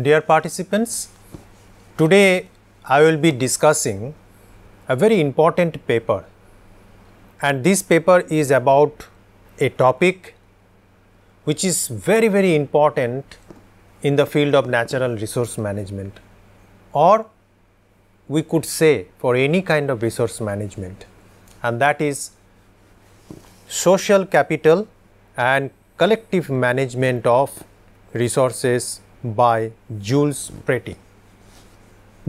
Dear participants, today I will be discussing a very important paper. And this paper is about a topic which is very very important in the field of natural resource management. Or we could say for any kind of resource management. And that is social capital and collective management of resources by Jules Pretty.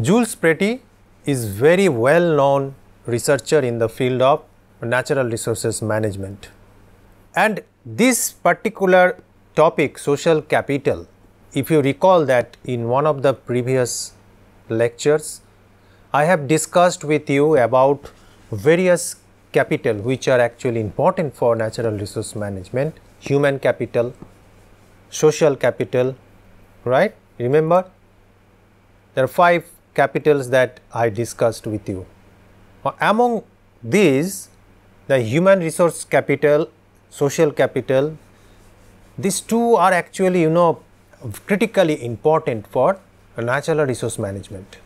Jules Pretty is very well known researcher in the field of natural resources management. And this particular topic social capital if you recall that in one of the previous lectures I have discussed with you about various capital which are actually important for natural resource management human capital social capital right remember there are five capitals that I discussed with you. Among these the human resource capital, social capital, these two are actually you know critically important for natural resource management.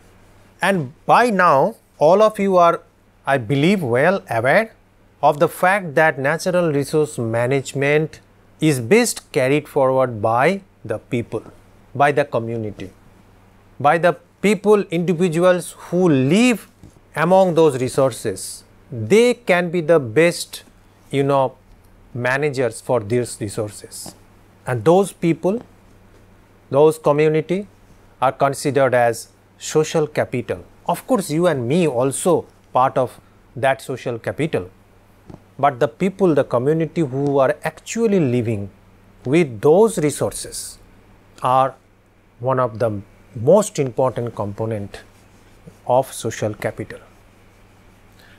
And by now all of you are I believe well aware of the fact that natural resource management is best carried forward by the people, by the community, by the people, individuals who live among those resources, they can be the best, you know, managers for these resources. And those people, those community are considered as social capital. Of course, you and me also part of that social capital. But the people, the community who are actually living with those resources are one of the most important component of social capital.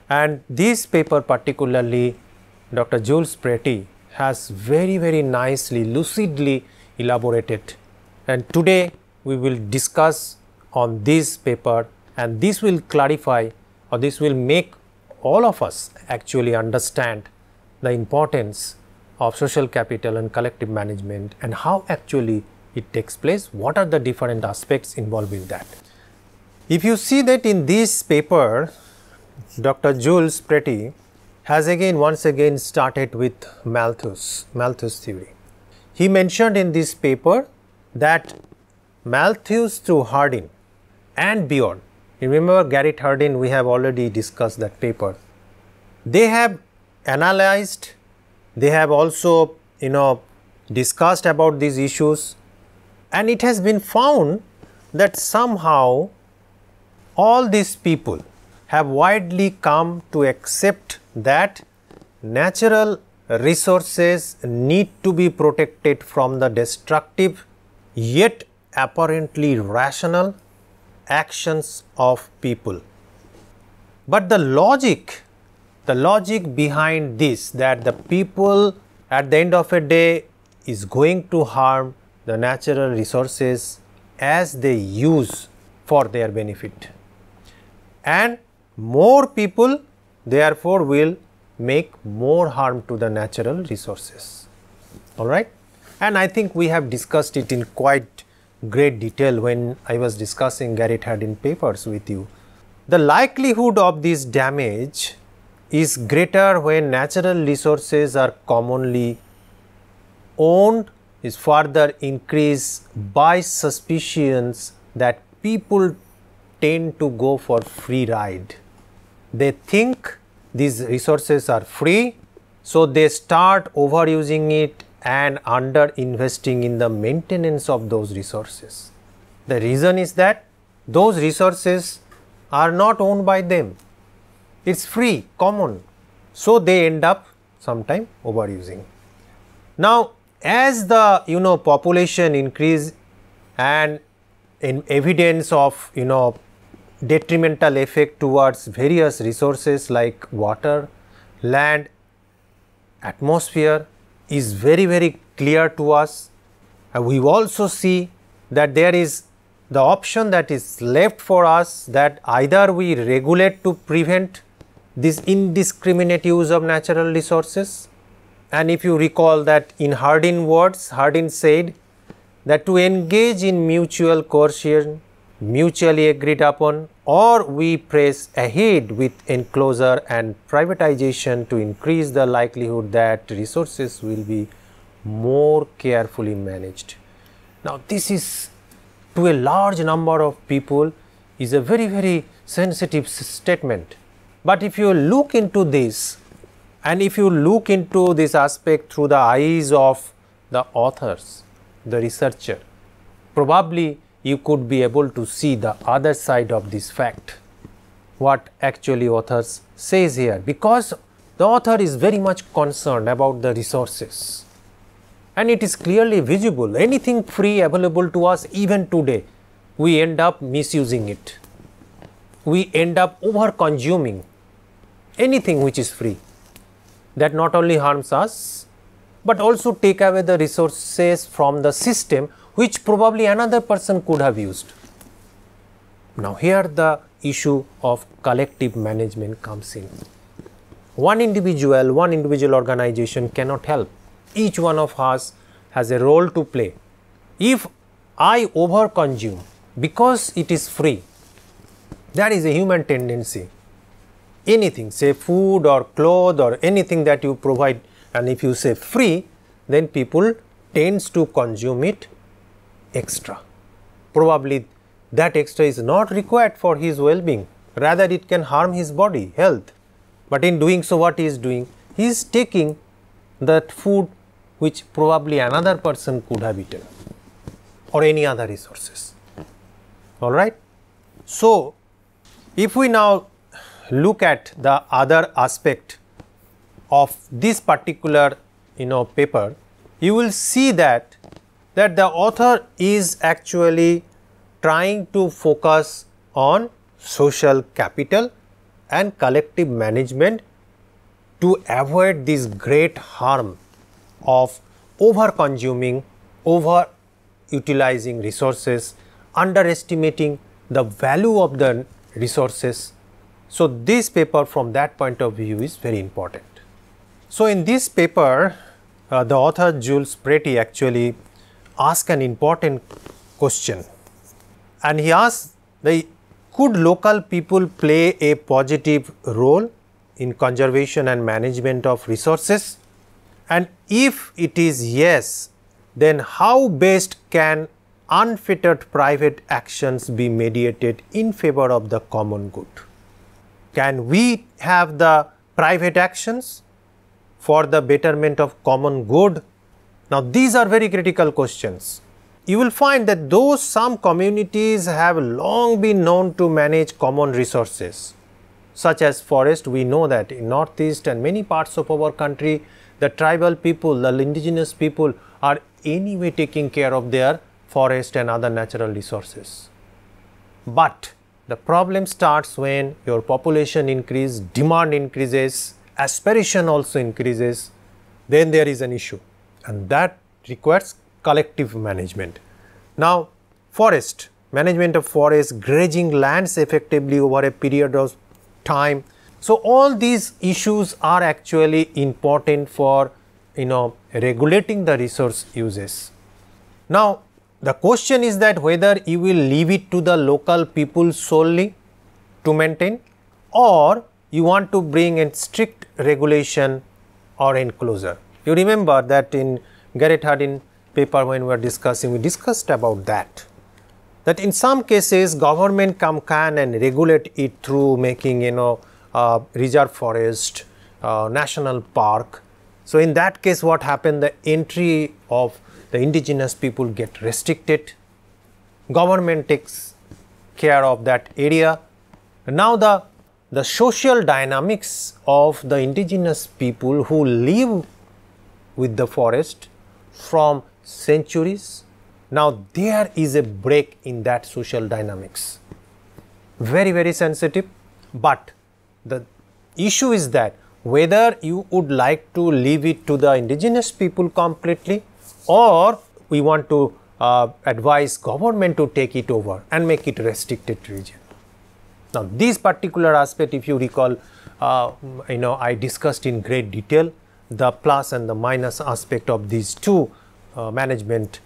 And this paper particularly Dr. Jules Pretty has very very nicely lucidly elaborated and today we will discuss on this paper and this will clarify or this will make all of us actually understand the importance of social capital and collective management and how actually it takes place, what are the different aspects involved in that. If you see that in this paper, Dr. Jules Pretty has again once again started with Malthus, Malthus theory. He mentioned in this paper that Malthus through Hardin and beyond, remember Garrett Hardin we have already discussed that paper, they have analyzed, they have also you know discussed about these issues and it has been found that somehow all these people have widely come to accept that natural resources need to be protected from the destructive yet apparently rational actions of people. But the logic, the logic behind this that the people at the end of a day is going to harm the natural resources as they use for their benefit. And more people therefore will make more harm to the natural resources. All right? And i think we have discussed it in quite great detail when i was discussing garrett hardin papers with you. The likelihood of this damage is greater when natural resources are commonly owned is further increased by suspicions that people tend to go for free ride. They think these resources are free, so they start overusing it and under investing in the maintenance of those resources. The reason is that those resources are not owned by them, it is free, common, so they end up sometime overusing. Now, as the you know population increase and in evidence of you know detrimental effect towards various resources like water, land, atmosphere is very very clear to us. And we also see that there is the option that is left for us that either we regulate to prevent this indiscriminate use of natural resources and if you recall that in Hardin words, Hardin said that to engage in mutual coercion, mutually agreed upon, or we press ahead with enclosure and privatization to increase the likelihood that resources will be more carefully managed. Now, this is to a large number of people is a very very sensitive statement. But if you look into this and if you look into this aspect through the eyes of the authors, the researcher, probably you could be able to see the other side of this fact what actually authors says here. Because the author is very much concerned about the resources. And it is clearly visible. Anything free available to us even today we end up misusing it. We end up over consuming anything which is free that not only harms us but also take away the resources from the system which probably another person could have used. Now, here the issue of collective management comes in. One individual, one individual organization cannot help. Each one of us has a role to play. If I overconsume because it is free, that is a human tendency. Anything, say food or clothes or anything that you provide, and if you say free, then people tends to consume it extra. Probably that extra is not required for his well being, rather, it can harm his body, health. But in doing so, what he is doing? He is taking that food which probably another person could have eaten or any other resources. All right. So, if we now look at the other aspect of this particular you know paper, you will see that that the author is actually trying to focus on social capital and collective management to avoid this great harm of over consuming, over utilizing resources, underestimating the value of the resources. So, this paper from that point of view is very important. So, in this paper uh, the author Jules Pretty actually ask an important question. And he asks the could local people play a positive role in conservation and management of resources? And if it is yes then how best can unfettered private actions be mediated in favor of the common good can we have the private actions for the betterment of common good now, these are very critical questions. You will find that though some communities have long been known to manage common resources, such as forest, we know that in northeast and many parts of our country, the tribal people, the indigenous people are anyway taking care of their forest and other natural resources. But the problem starts when your population increase, demand increases, aspiration also increases, then there is an issue and that requires collective management. Now, forest management of forest, grazing lands effectively over a period of time. So, all these issues are actually important for you know regulating the resource uses. Now, the question is that whether you will leave it to the local people solely to maintain or you want to bring a strict regulation or enclosure. You remember that in Garrett Hardin paper when we were discussing, we discussed about that. That in some cases government come can and regulate it through making you know uh, reserve forest, uh, national park. So in that case what happened the entry of the indigenous people get restricted, government takes care of that area. Now the the social dynamics of the indigenous people who live with the forest from centuries. Now, there is a break in that social dynamics, very, very sensitive, but the issue is that whether you would like to leave it to the indigenous people completely or we want to uh, advise government to take it over and make it a restricted region. Now, this particular aspect if you recall, uh, you know I discussed in great detail the plus and the minus aspect of these two uh, management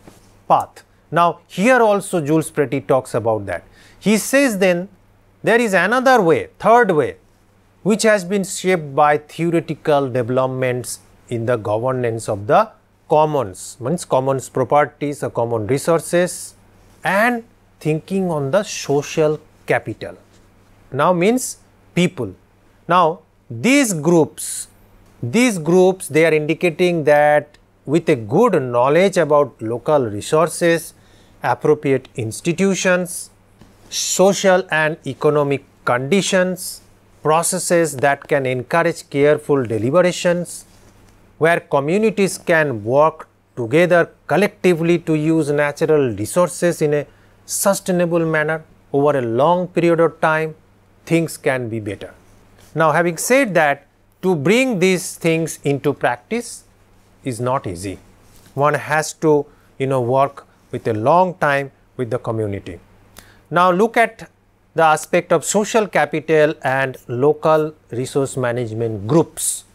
path Now, here also Jules Pretty talks about that. He says then there is another way, third way, which has been shaped by theoretical developments in the governance of the commons, means commons properties or common resources and thinking on the social capital. Now means people. Now these groups, these groups they are indicating that with a good knowledge about local resources, appropriate institutions, social and economic conditions, processes that can encourage careful deliberations, where communities can work together collectively to use natural resources in a sustainable manner over a long period of time, things can be better. Now, having said that, to bring these things into practice is not easy. One has to, you know, work with a long time with the community. Now, look at the aspect of social capital and local resource management groups.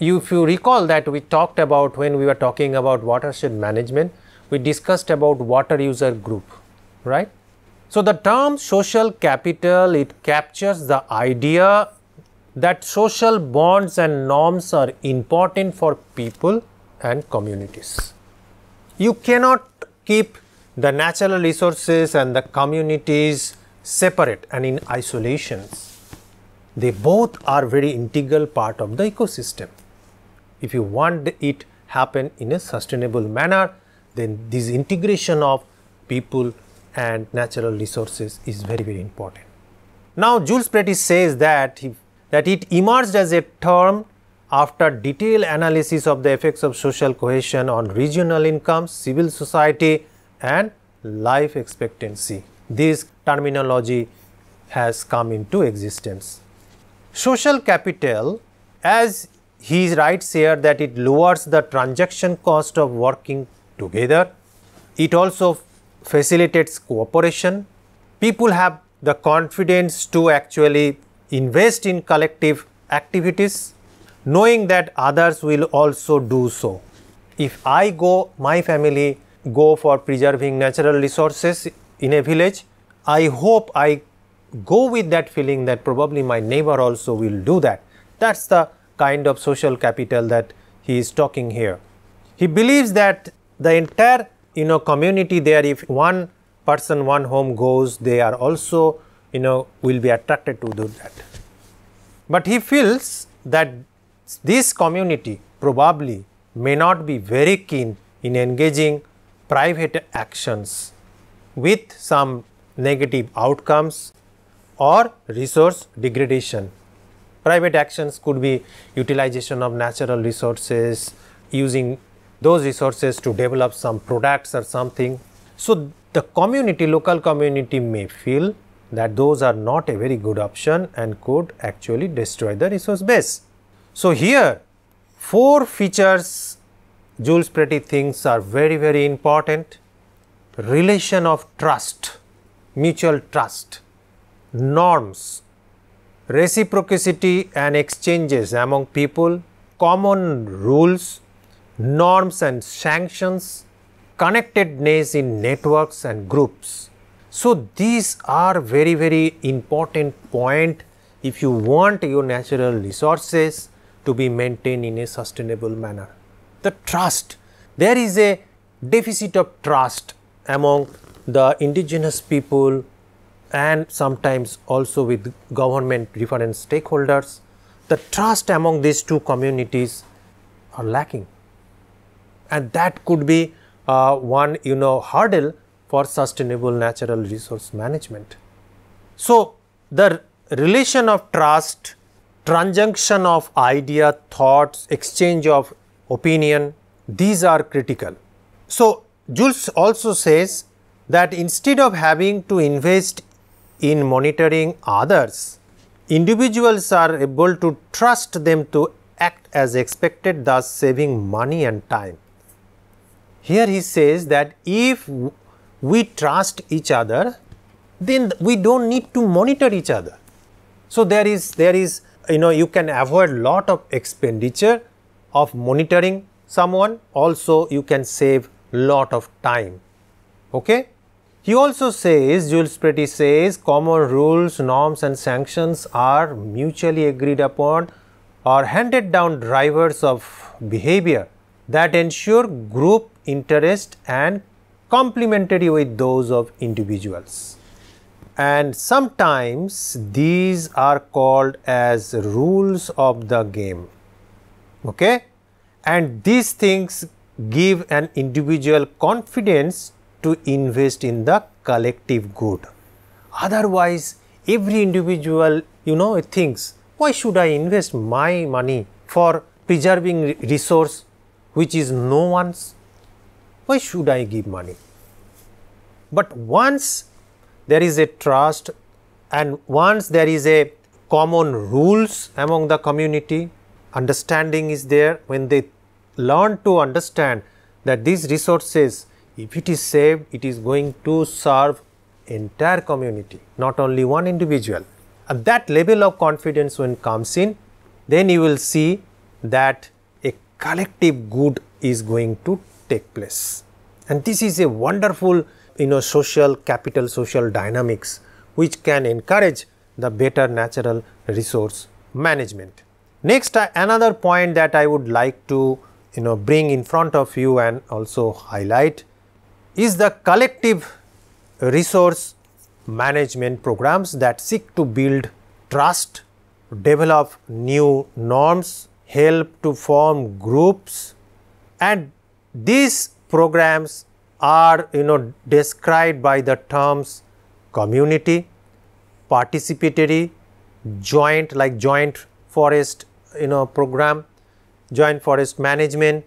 You, if you recall that we talked about when we were talking about watershed management, we discussed about water user group, right? So, the term social capital it captures the idea that social bonds and norms are important for people and communities. You cannot keep the natural resources and the communities separate and in isolations. They both are very integral part of the ecosystem. If you want it happen in a sustainable manner, then this integration of people and natural resources is very very important. Now Jules Pretty says that he, that it emerged as a term after detailed analysis of the effects of social cohesion on regional incomes, civil society and life expectancy. This terminology has come into existence. Social capital as he writes here that it lowers the transaction cost of working together. It also facilitates cooperation. People have the confidence to actually invest in collective activities knowing that others will also do so. If I go, my family go for preserving natural resources in a village, I hope I go with that feeling that probably my neighbor also will do that. That's the kind of social capital that he is talking here. He believes that the entire you know community there if one person one home goes they are also you know will be attracted to do that. But he feels that this community probably may not be very keen in engaging private actions with some negative outcomes or resource degradation. Private actions could be utilization of natural resources, using those resources to develop some products or something. So, the community, local community may feel that those are not a very good option and could actually destroy the resource base. So, here four features Jules Pretty thinks are very very important relation of trust, mutual trust, norms, reciprocity and exchanges among people, common rules, norms and sanctions, connectedness in networks and groups. So, these are very very important point if you want your natural resources to be maintained in a sustainable manner. The trust, there is a deficit of trust among the indigenous people and sometimes also with government reference stakeholders. The trust among these two communities are lacking and that could be uh, one you know hurdle for sustainable natural resource management. So, the relation of trust Transaction of idea, thoughts, exchange of opinion, these are critical. So, Jules also says that instead of having to invest in monitoring others, individuals are able to trust them to act as expected thus saving money and time. Here he says that if we trust each other, then we do not need to monitor each other. So, there is there is you know you can avoid lot of expenditure of monitoring someone also you can save lot of time Okay? He also says, Jules Pretty says, common rules, norms and sanctions are mutually agreed upon or handed down drivers of behavior that ensure group interest and complementary with those of individuals. And sometimes these are called as rules of the game. Okay? And these things give an individual confidence to invest in the collective good. Otherwise, every individual, you know, thinks, why should I invest my money for preserving resource which is no one's? Why should I give money? But once there is a trust and once there is a common rules among the community, understanding is there when they learn to understand that these resources if it is saved, it is going to serve entire community, not only one individual. And that level of confidence when comes in, then you will see that a collective good is going to take place. And this is a wonderful, you know, social capital, social dynamics, which can encourage the better natural resource management. Next, uh, another point that I would like to, you know, bring in front of you and also highlight is the collective resource management programs that seek to build trust, develop new norms, help to form groups and these programs are you know described by the terms community, participatory, joint like joint forest you know program, joint forest management,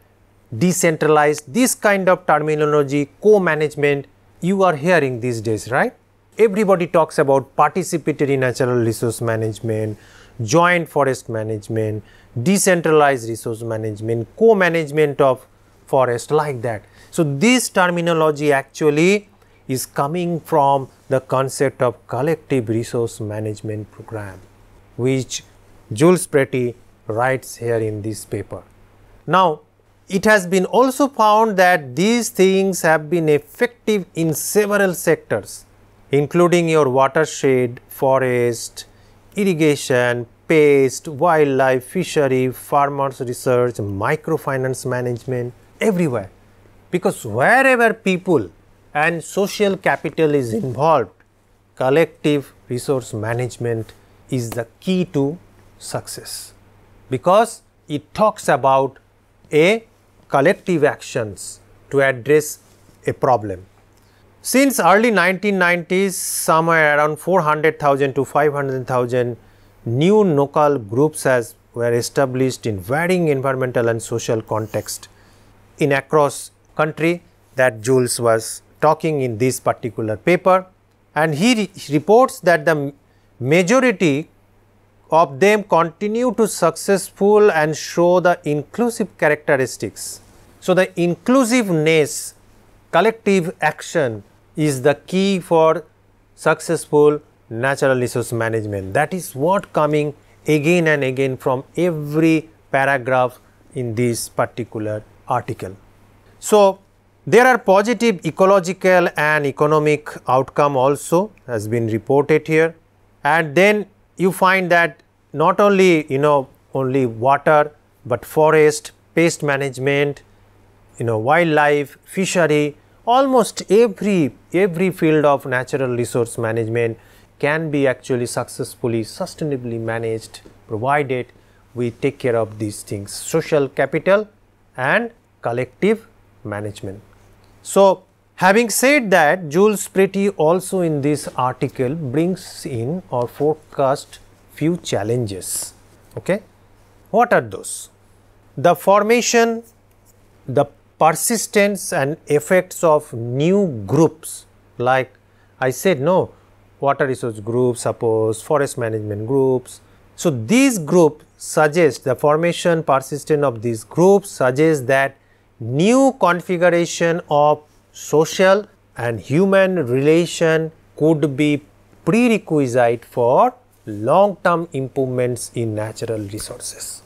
decentralized, this kind of terminology, co-management, you are hearing these days, right? Everybody talks about participatory natural resource management, joint forest management, decentralized resource management, co-management of forest like that. So, this terminology actually is coming from the concept of collective resource management program, which Jules Pretty writes here in this paper. Now, it has been also found that these things have been effective in several sectors including your watershed, forest, irrigation, pest, wildlife, fishery, farmers research, microfinance management, everywhere. Because wherever people and social capital is involved, collective resource management is the key to success. Because it talks about a collective actions to address a problem. Since early 1990s, somewhere around 400,000 to 500,000 new local groups has were established in varying environmental and social context in across country that Jules was talking in this particular paper and he re reports that the majority of them continue to successful and show the inclusive characteristics so, the inclusiveness collective action is the key for successful natural resource management. That is what coming again and again from every paragraph in this particular article. So, there are positive ecological and economic outcome also has been reported here and then you find that not only you know only water, but forest, pest management, you know wildlife, fishery, almost every every field of natural resource management can be actually successfully sustainably managed provided we take care of these things social capital and collective management. So, having said that Jules Pretty also in this article brings in or forecast few challenges. Okay? What are those? The formation, the persistence and effects of new groups like I said no water resource groups suppose forest management groups. So, these groups suggest the formation persistence of these groups suggests that new configuration of social and human relation could be prerequisite for long term improvements in natural resources.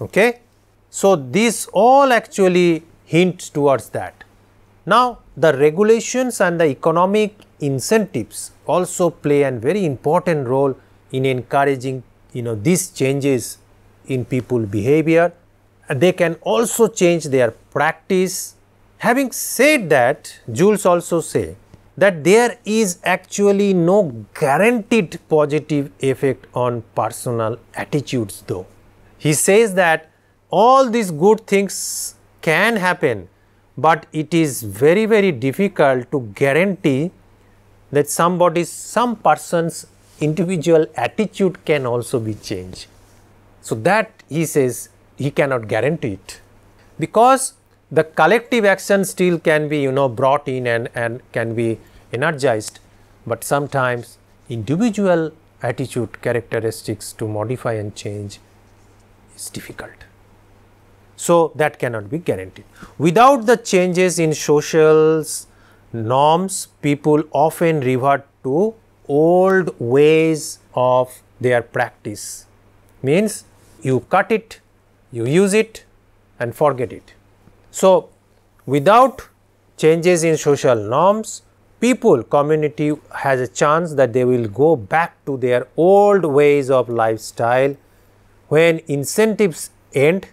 Okay? So, this all actually hints towards that. Now, the regulations and the economic incentives also play a very important role in encouraging you know these changes in people behavior. They can also change their practice. Having said that jules also say that there is actually no guaranteed positive effect on personal attitudes though. He says that all these good things can happen but it is very very difficult to guarantee that somebody's some person's individual attitude can also be changed. So that he says he cannot guarantee it. Because the collective action still can be you know brought in and, and can be energized but sometimes individual attitude characteristics to modify and change is difficult so, that cannot be guaranteed. Without the changes in social norms, people often revert to old ways of their practice. Means you cut it, you use it and forget it. So, without changes in social norms, people community has a chance that they will go back to their old ways of lifestyle when incentives end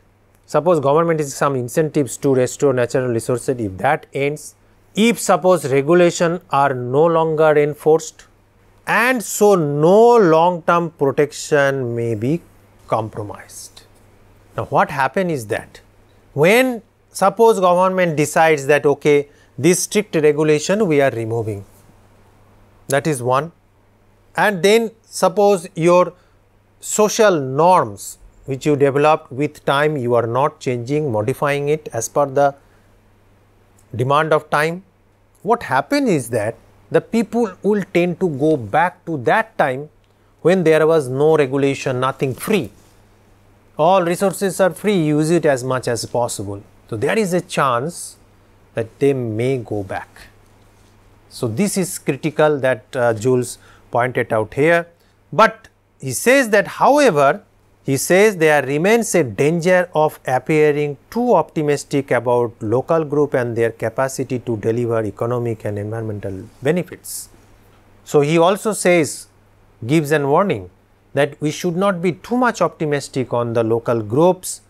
Suppose government is some incentives to restore natural resources, if that ends, if suppose regulation are no longer enforced and so no long term protection may be compromised. Now, what happen is that when suppose government decides that okay this strict regulation we are removing that is one and then suppose your social norms which you developed with time you are not changing modifying it as per the demand of time. What happen is that the people will tend to go back to that time when there was no regulation nothing free. All resources are free use it as much as possible. So there is a chance that they may go back. So this is critical that uh, jules pointed out here. But he says that however he says there remains a danger of appearing too optimistic about local group and their capacity to deliver economic and environmental benefits. So, he also says gives an warning that we should not be too much optimistic on the local groups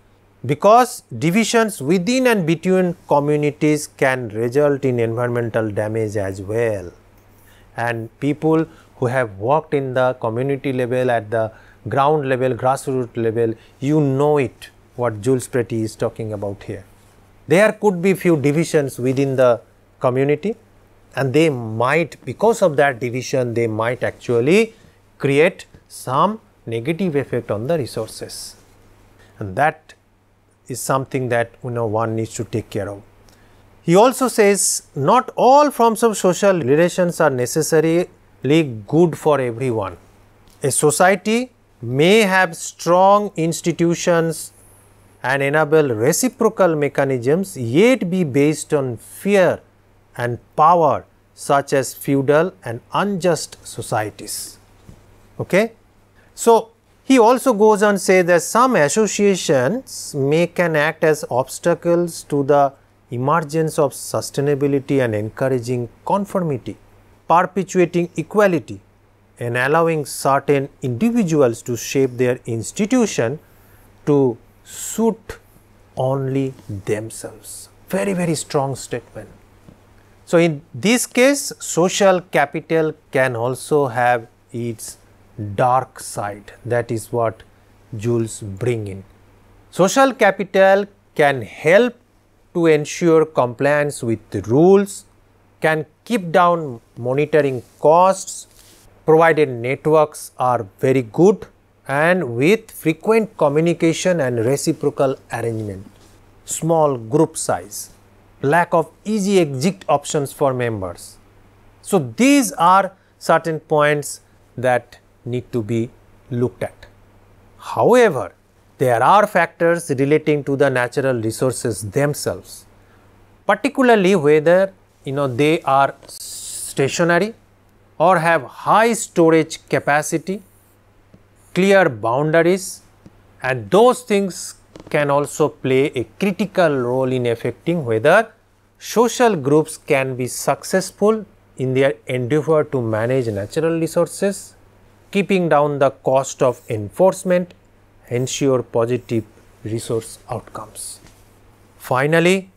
because divisions within and between communities can result in environmental damage as well. And people who have worked in the community level at the ground level, grassroots level, you know it what Jules Pretty is talking about here. There could be few divisions within the community and they might because of that division they might actually create some negative effect on the resources and that is something that you know one needs to take care of. He also says not all forms of social relations are necessarily good for everyone. A society may have strong institutions and enable reciprocal mechanisms yet be based on fear and power such as feudal and unjust societies. Okay? So, he also goes on to say that some associations may can act as obstacles to the emergence of sustainability and encouraging conformity, perpetuating equality and allowing certain individuals to shape their institution to suit only themselves. Very, very strong statement. So, in this case social capital can also have its dark side that is what Jules bring in. Social capital can help to ensure compliance with the rules, can keep down monitoring costs, provided networks are very good and with frequent communication and reciprocal arrangement, small group size, lack of easy exit options for members. So, these are certain points that need to be looked at. However, there are factors relating to the natural resources themselves, particularly whether you know they are stationary or have high storage capacity, clear boundaries and those things can also play a critical role in affecting whether social groups can be successful in their endeavor to manage natural resources, keeping down the cost of enforcement, ensure positive resource outcomes. Finally,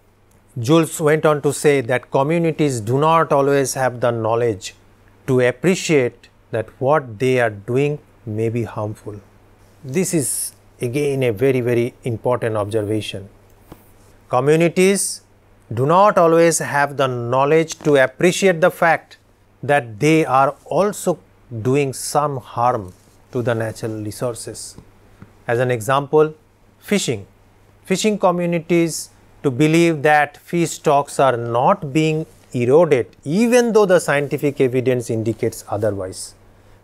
Jules went on to say that communities do not always have the knowledge to appreciate that what they are doing may be harmful. This is again a very, very important observation. Communities do not always have the knowledge to appreciate the fact that they are also doing some harm to the natural resources. As an example, fishing. Fishing communities to believe that fish stocks are not being eroded even though the scientific evidence indicates otherwise.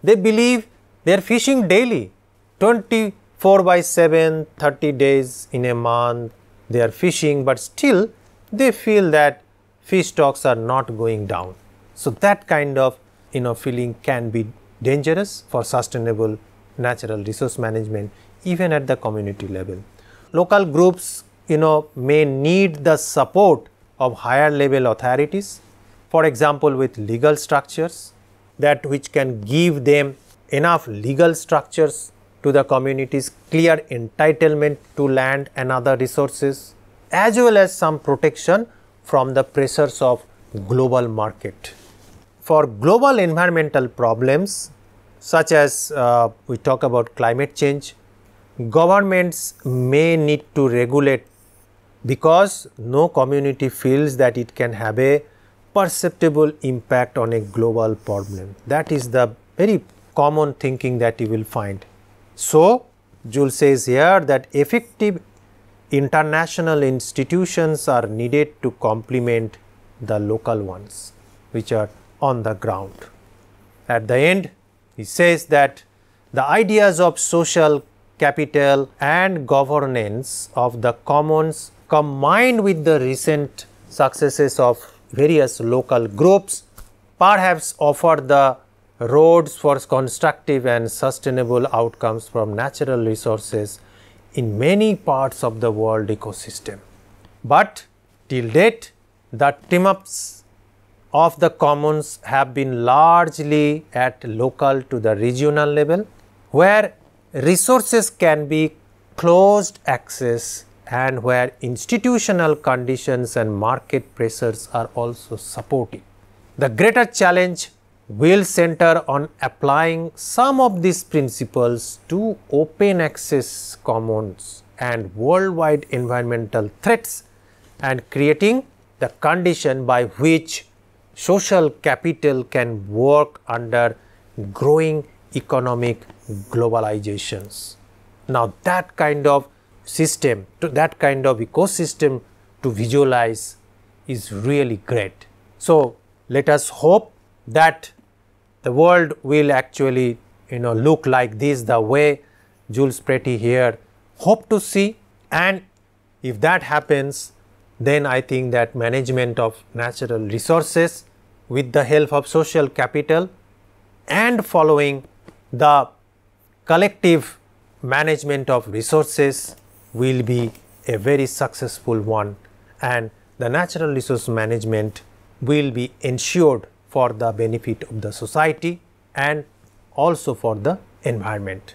They believe they are fishing daily 24 by 7, 30 days in a month they are fishing but still they feel that fish stocks are not going down. So, that kind of you know feeling can be dangerous for sustainable natural resource management even at the community level. Local groups you know may need the support of higher level authorities for example with legal structures that which can give them enough legal structures to the communities clear entitlement to land and other resources as well as some protection from the pressures of global market. For global environmental problems such as uh, we talk about climate change, governments may need to regulate because no community feels that it can have a perceptible impact on a global problem. That is the very common thinking that you will find. So, Jules says here that effective international institutions are needed to complement the local ones which are on the ground. At the end, he says that the ideas of social capital and governance of the commons combined with the recent successes of various local groups perhaps offer the roads for constructive and sustainable outcomes from natural resources in many parts of the world ecosystem. But till date, the team ups of the commons have been largely at local to the regional level, where resources can be closed access and where institutional conditions and market pressures are also supportive. The greater challenge will center on applying some of these principles to open access commons and worldwide environmental threats and creating the condition by which social capital can work under growing economic globalizations. Now, that kind of system, to that kind of ecosystem to visualize is really great. So, let us hope that the world will actually you know look like this the way Jules Pretty here hope to see and if that happens then I think that management of natural resources with the help of social capital and following the collective management of resources will be a very successful one and the natural resource management will be ensured for the benefit of the society and also for the environment.